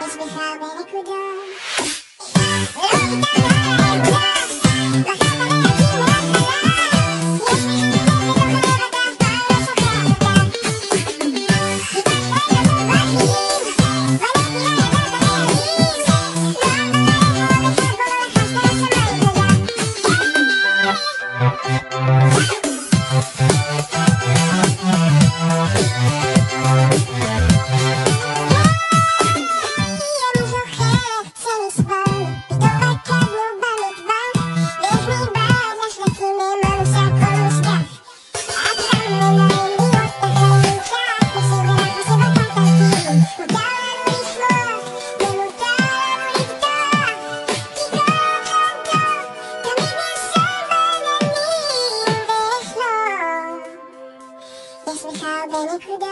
Let's be how we could go. 食べに行くだ